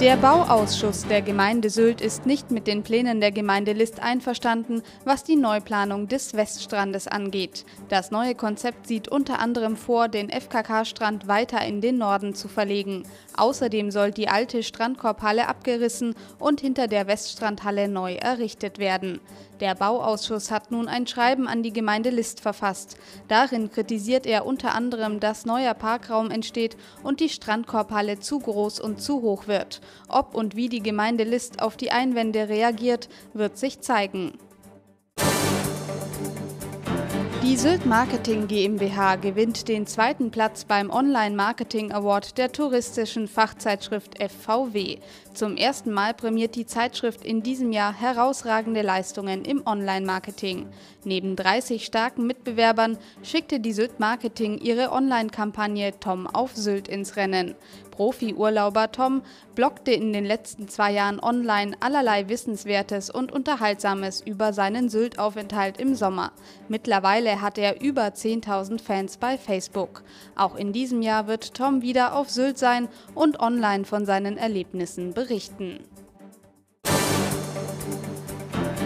Der Bauausschuss der Gemeinde Sylt ist nicht mit den Plänen der Gemeinde List einverstanden, was die Neuplanung des Weststrandes angeht. Das neue Konzept sieht unter anderem vor, den FKK-Strand weiter in den Norden zu verlegen. Außerdem soll die alte Strandkorbhalle abgerissen und hinter der Weststrandhalle neu errichtet werden. Der Bauausschuss hat nun ein Schreiben an die Gemeinde List verfasst. Darin kritisiert er unter anderem, dass neuer Parkraum entsteht und die Strandkorbhalle zu groß und zu hoch wird. Ob und wie die Gemeinde List auf die Einwände reagiert, wird sich zeigen. Die Sylt Marketing GmbH gewinnt den zweiten Platz beim Online Marketing Award der touristischen Fachzeitschrift FVW. Zum ersten Mal prämiert die Zeitschrift in diesem Jahr herausragende Leistungen im Online-Marketing. Neben 30 starken Mitbewerbern schickte die Sylt Marketing ihre Online-Kampagne Tom auf Sylt ins Rennen. Profi-Urlauber Tom bloggte in den letzten zwei Jahren online allerlei Wissenswertes und Unterhaltsames über seinen Sylt-Aufenthalt im Sommer. Hat er über 10.000 Fans bei Facebook. Auch in diesem Jahr wird Tom wieder auf Sylt sein und online von seinen Erlebnissen berichten.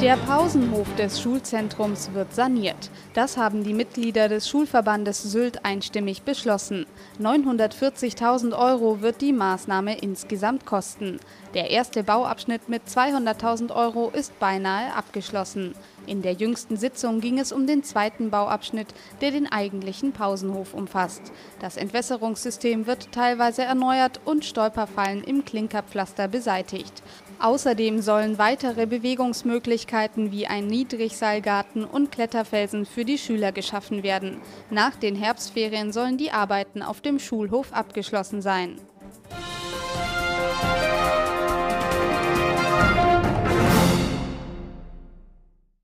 Der Pausenhof des Schulzentrums wird saniert. Das haben die Mitglieder des Schulverbandes Sylt einstimmig beschlossen. 940.000 Euro wird die Maßnahme insgesamt kosten. Der erste Bauabschnitt mit 200.000 Euro ist beinahe abgeschlossen. In der jüngsten Sitzung ging es um den zweiten Bauabschnitt, der den eigentlichen Pausenhof umfasst. Das Entwässerungssystem wird teilweise erneuert und Stolperfallen im Klinkerpflaster beseitigt. Außerdem sollen weitere Bewegungsmöglichkeiten wie ein Niedrigseilgarten und Kletterfelsen für die Schüler geschaffen werden. Nach den Herbstferien sollen die Arbeiten auf dem Schulhof abgeschlossen sein.